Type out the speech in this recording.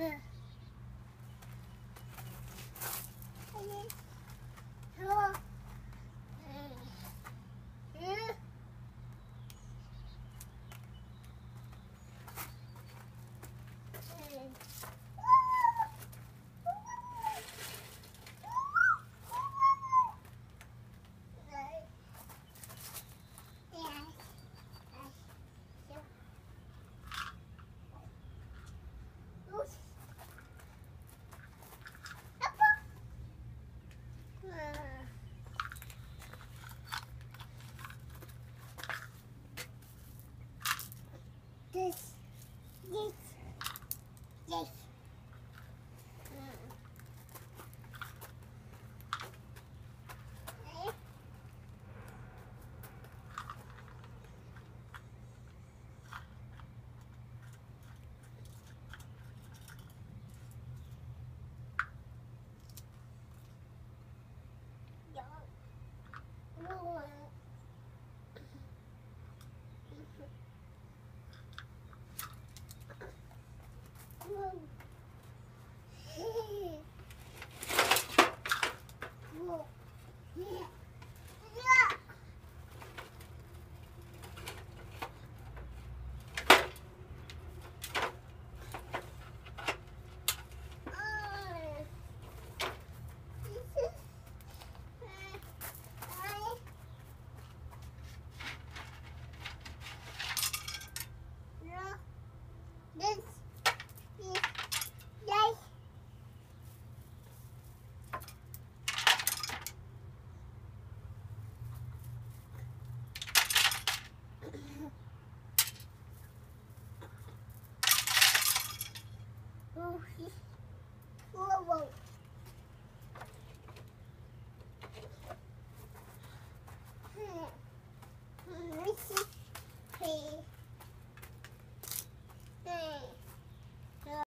Yeah. Yay. Yeah.